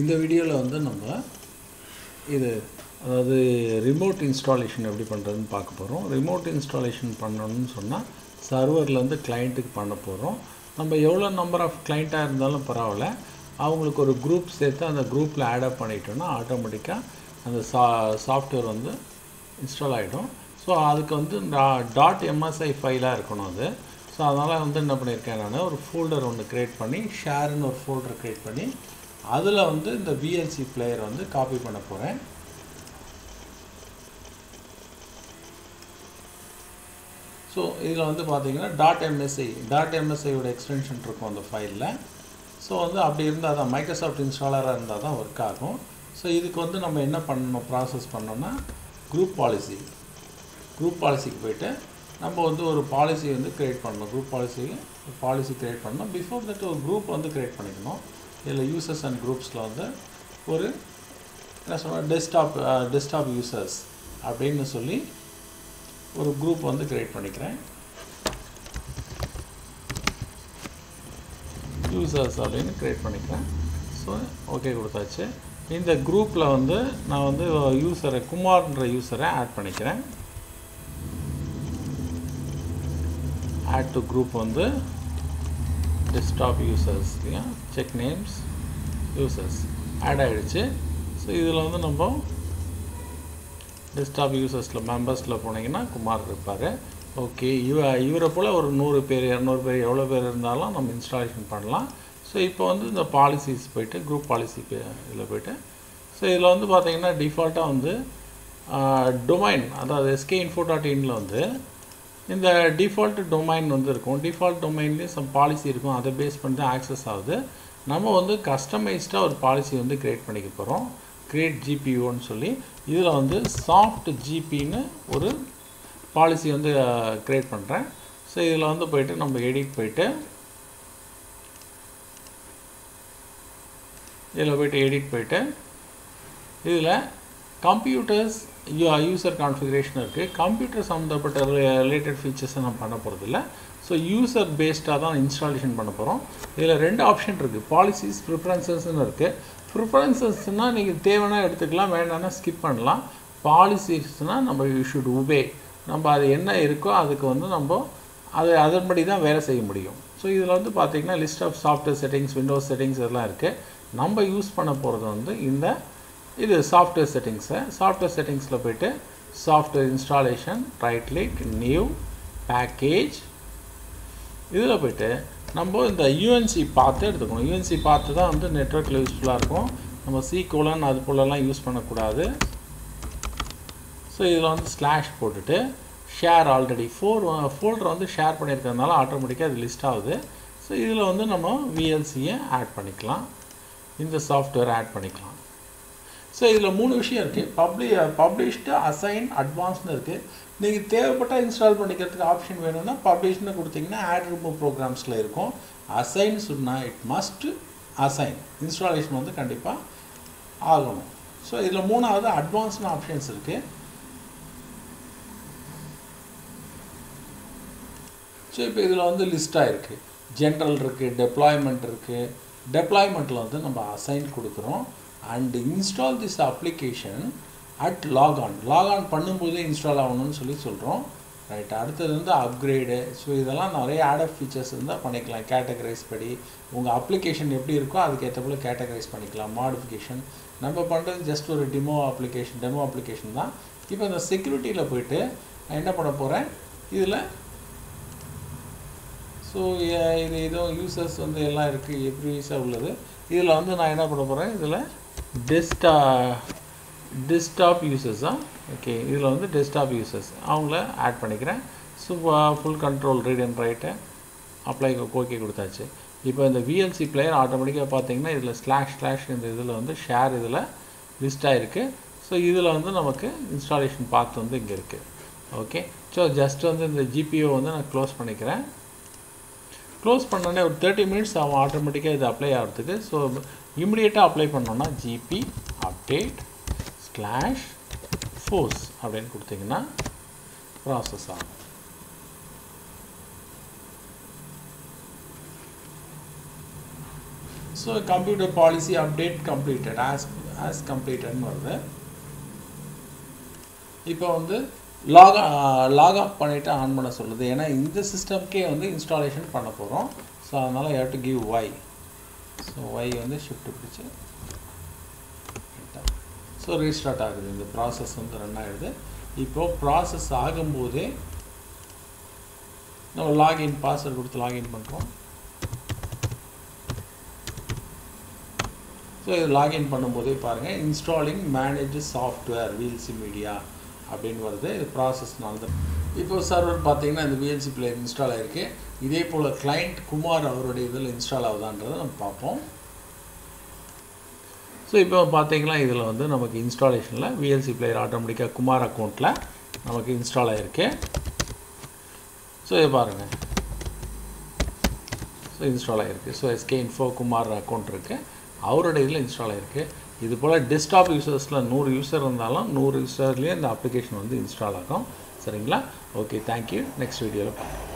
இந்த வீடியோவில் வந்து நம்ம இது அதாவது ரிமோட் இன்ஸ்டாலேஷன் எப்படி பண்ணுறதுன்னு பார்க்க போகிறோம் ரிமோட் இன்ஸ்டாலேஷன் பண்ணணும்னு சொன்னால் சர்வர்லேருந்து கிளைண்ட்டுக்கு பண்ண போகிறோம் நம்ம எவ்வளோ நம்பர் ஆஃப் கிளைண்ட்டாக இருந்தாலும் பரவாயில்ல. அவங்களுக்கு ஒரு குரூப் சேர்த்து அந்த குரூப்பில் ஆடப் பண்ணிட்டோன்னா ஆட்டோமேட்டிக்காக அந்த சா சாஃப்ட்வேர் வந்து இன்ஸ்டால் ஆகிடும் ஸோ அதுக்கு வந்து டாட் எம்எஸ்ஐ ஃபைலாக இருக்கணும் அது. ஸோ அதனால் வந்து என்ன பண்ணியிருக்கேன் நான் ஒரு ஃபோல்டர் ஒன்று க்ரியேட் பண்ணி ஷேர்னு ஒரு ஃபோல்டர் க்ரியேட் பண்ணி அதில் வந்து இந்த விஎல்சி பிளேயர் வந்து காப்பி பண்ண போகிறேன் ஸோ இதில் வந்து பார்த்தீங்கன்னா டாட் எம்எஸ்ஐ டாட் எம்எஸ்ஐயோட எக்ஸ்டென்ஷன் இருக்கும் அந்த ஃபைலில் ஸோ வந்து அப்படி இருந்தால் தான் மைக்ரோசாஃப்ட் இன்ஸ்டாலராக இருந்தால் தான் ஒர்க் ஆகும். ஸோ இதுக்கு வந்து நம்ம என்ன பண்ணணும் ப்ராசஸ் பண்ணோம்னா குரூப் பாலிசி குரூப் பாலிசிக்கு போயிட்டு நம்ம வந்து ஒரு பாலிசி வந்து க்ரியேட் பண்ணணும். குரூப் பாலிசி பாலிசி க்ரியேட் பண்ணணும். பிஃபோர் தட் ஒரு குரூப் வந்து க்ரியேட் பண்ணிக்கணும். இதில் யூசர்ஸ் அண்ட் குரூப்ஸில் வந்து ஒரு என்ன சொல்கிறேன் டெஸ்க்டாப் டெஸ்க்டாப் யூசர்ஸ் அப்படின்னு சொல்லி ஒரு குரூப் வந்து க்ரியேட் பண்ணிக்கிறேன். யூசர்ஸ் அப்படின்னு க்ரியேட் பண்ணிக்கிறேன். ஸோ ஓகே கொடுத்தாச்சு. இந்த குரூப்பில் வந்து நான் வந்து யூசரை குமார்ன்ற யூசரை ஆட் பண்ணிக்கிறேன். ஆட் டு குரூப் வந்து டெஸ்க்டாப் யூசர்ஸ் இல்லையா? செக் நேம்ஸ் யூசர்ஸ் ஆட் ஆகிடுச்சு ஸோ இதில் வந்து நம்ம டெஸ்க்டாப் யூசர்ஸில் மெம்பர்ஸில் போனீங்கன்னா குமார் இருப்பார். ஓகே இவ இவரை போல் ஒரு நூறு பேர் இரநூறு பேர் எவ்வளோ பேர் இருந்தாலும் நம்ம இன்ஸ்டாலேஷன் பண்ணலாம். ஸோ இப்போ வந்து இந்த பாலிசிஸ் போய்ட்டு குரூப் பாலிசி இதில் போய்ட்டு. ஸோ இதில் வந்து பார்த்தீங்கன்னா டிஃபால்ட்டாக வந்து டொமைன் அதாவது எஸ்கே இன்ஃபோ டாட் இனில் வந்து இந்த டிஃபால்ட் டொமைன் வந்து இருக்கும். டிஃபால்ட் டொமைன்லேயும் சம் பாலிசி இருக்கும். அதை பேஸ் பண்ணி தான் ஆக்சஸ் ஆகுது. நம்ம வந்து கஸ்டமைஸ்டாக ஒரு பாலிசி வந்து க்ரியேட் பண்ணிக்க போகிறோம் க்ரியேட் ஜிபிஓன்னு சொல்லி. இதில் வந்து சாஃப்ட் ஜிபின்னு ஒரு பாலிசி வந்து க்ரியேட் பண்ணுறேன் ஸோ இதில் வந்து போயிட்டு நம்ம எடிட் போயிட்டு இதில் போயிட்டு எடிட் போயிட்டு இதில் கம்ப்யூட்டர்ஸ் யூசர் கான்ஃபிகரேஷன் இருக்குது கம்ப்யூட்டர் சம்மந்தப்பட்ட ரிலேட்டட் ஃபீச்சர்ஸை நம்ம பண்ண போகிறதில்ல ஸோ யூசர் பேஸ்டாக தான் இன்ஸ்டாலேஷன் பண்ண போகிறோம் இதில் ரெண்டு ஆப்ஷன் இருக்குது பாலிசிஸ் ப்ரிஃபரன்சஸ்ன்னு இருக்குது ப்ரிஃபரன்சஸ்னால் நீங்கள் தேவைன்னா எடுத்துக்கலாம் வேண்டாம்னா ஸ்கிப் பண்ணலாம். பாலிசிஸ்னால் நம்ம யூ ஷுட் உபே நம்ம அது என்ன இருக்கோ அதுக்கு வந்து நம்ம அது அதன்படி தான் வேலை செய்ய முடியும். ஸோ இதில் வந்து பார்த்திங்கன்னா list of software settings Windows settings இதெல்லாம் இருக்குது நம்ம யூஸ் பண்ண போகிறது வந்து இந்த இது சாஃப்ட்வேர் செட்டிங்ஸை சாஃப்ட்வேர் செட்டிங்ஸில் போயிட்டு software installation right click new package இதில் போயிட்டு நம்ம இந்த யூஎன்சி பார்த்து எடுத்துக்கணும். யூஎன்சி பார்த்து தான் வந்து நெட்ஒர்க்கில் யூஸ்ஃபுல்லாக இருக்கும். நம்ம சி கோலன் அது போலலாம் யூஸ் பண்ணக்கூடாது. ஸோ இதில் வந்து ஸ்லாஷ் போட்டுட்டு ஷேர் ஆல்ரெடி ஃபோர் ஃபோல்டர் வந்து ஷேர் பண்ணியிருக்கிறதுனால ஆட்டோமேட்டிக்காக அது லிஸ்ட் ஆகுது. ஸோ இதில் வந்து நம்ம விஎல்சியை ஆட் பண்ணிக்கலாம். இந்த சாஃப்ட்வேர் ஆட் பண்ணிக்கலாம். ஸோ இதில் மூணு விஷயம் இருக்குது பப்ளி பப்ளிஷ்டு அசைன் அட்வான்ஸ்னு இருக்குது நீங்கள் தேவைப்பட்டால் இன்ஸ்டால் பண்ணிக்கிறதுக்கு ஆப்ஷன் வேணும்னா பப்ளிஷ்னு கொடுத்தீங்கன்னா ஆட் ரிமூவ் ப்ரோக்ராம்ஸில் இருக்கும். அசைன் சொன்னால் இட் மஸ்ட் அசைன் இன்ஸ்டாலேஷன் வந்து கண்டிப்பாக ஆகணும். ஸோ இதில் மூணாவது அட்வான்ஸ்னு ஆப்ஷன்ஸ் இருக்குது ஸோ இப்போ இதில் வந்து லிஸ்ட்டாக இருக்குது ஜென்ரல் இருக்குது டெப்ளாய்மெண்ட் இருக்குது டெப்ளாய்மெண்ட்டில் வந்து நம்ம அசைன் கொடுக்குறோம். And install this application at logon logon பண்ணும்போதே இன்ஸ்டால் ஆகணும்னு சொல்லி சொல்கிறோம் ரைட் அடுத்தது வந்து அப்கிரேடு ஸோ இதெல்லாம் நிறைய ஆடப் ஃபீச்சர்ஸ் இருந்தால் பண்ணிக்கலாம். கேட்டகரைஸ் படி. உங்கள் அப்ளிகேஷன் எப்படி இருக்கோ அதுக்கேற்ற போல் கேட்டகரைஸ் பண்ணிக்கலாம். மாடிஃபிகேஷன் நம்ம பண்ணுறது ஜஸ்ட் ஒரு டெமோ அப்ளிகேஷன் டெமோ அப்ளிகேஷன் தான். இப்போ இந்த செக்யூரிட்டியில் போயிட்டு நான் என்ன பண்ண போகிறேன் இதில் ஸோ இது ஏதோ யூசர்ஸ் வந்து எல்லாம் இருக்குது எப்படி யூஸாக உள்ளது? இதில் வந்து நான் என்ன பண்ண போகிறேன் இதில் டெஸ்டா டெஸ்க்டாப் யூசர்ஸா ஓகே இதில் வந்து டெஸ்க்டாப் யூசர்ஸ் அவங்கள ஆட் பண்ணிக்கிறேன். So full control read and ரைட்டை apply okay கொடுத்தாச்சு. இப்போ இந்த விஎல்சி பிளேயர் ஆட்டோமேட்டிக்காக பார்த்தீங்கன்னா இதில் ஸ்லாஷ் ஸ்லாஷ் இந்த இதில் வந்து ஷேர் இதில் லிஸ்ட் ஆகிருக்கு ஸோ இதில் வந்து நமக்கு இன்ஸ்டாலேஷன் பார்த்து வந்து இங்கே இருக்குது ஓகே ஸோ ஜஸ்ட் வந்து இந்த ஜிபிஓ வந்து நான் க்ளோஸ் பண்ணிக்கிறேன். க்ளோஸ் பண்ணோடனே ஒரு தேர்ட்டி மினிட்ஸ் ஆகும் ஆட்டோமேட்டிக்காக இது அப்ளை ஆகிறதுக்கு. ஸோ இமிடியேட்டாக அப்ளை பண்ணோன்னா ஜிபி அப்டேட் ஸ்லாஷ் ஃபோர்ஸ் அப்படின்னு கொடுத்தீங்கன்னா ப்ராசஸ் ஆகும். So computer policy update completed as as கம்ப்ளீட்டட்னு வருது. இப்போ வந்து லாக் லாக் ஆஃப் பண்ணிவிட்டு ஆன் பண்ண சொல்லுது. ஏன்னா இந்த சிஸ்டம்க்கே வந்து இன்ஸ்டாலேஷன் பண்ண போகிறோம் ஸோ அதனால் have to give Y so Y வந்து ஷிஃப்ட் பிடிச்சி ஸோ ரீஸ்டார்ட் ஆகுது. இந்த ப்ராசஸ் வந்து ரன் ஆகிடுது இப்போது ப்ராசஸ் ஆகும்போதே நம்ம லாகின் பாஸ்வேர்டு கொடுத்து லாகின் பண்ணுறோம் ஸோ இது லாகின் பண்ணும்போதே பாருங்கள் installing manage software VLC media அப்படின்னு வருது. இது ப்ராசஸ்னால தான் இப்போ சர்வர் பார்த்தீங்கன்னா இந்த விஎல்சி பிளேயர் இன்ஸ்டால் ஆகிருக்கு இதே போல் கிளைண்ட் குமார் அவருடைய இதில் இன்ஸ்டால் ஆகுதான்றதை நம்ம பார்ப்போம். ஸோ இப்போ பார்த்தீங்கன்னா இதில் வந்து நமக்கு இன்ஸ்டாலேஷனில் விஎல்சி பிளேயர் ஆட்டோமேட்டிக்காக குமார் அக்கௌண்ட்டில் நமக்கு இன்ஸ்டால் ஆகிருக்கு ஸோ இதை பாருங்கள் ஸோ இன்ஸ்டால் ஆகிருக்கு so SK info Kumar account இருக்குது அவருடைய இதில் இன்ஸ்டால் ஆகிருக்கு இது போல் டெஸ்க்டாப் யூசர்ஸில் நூறு யூசர் இருந்தாலும் நூறு யூசர்லேயே இந்த அப்ளிகேஷன் வந்து இன்ஸ்டால் ஆகும். சரிங்களா? ஓகே தேங்க்யூ நெக்ஸ்ட் வீடியோவில் பார்க்கலாம்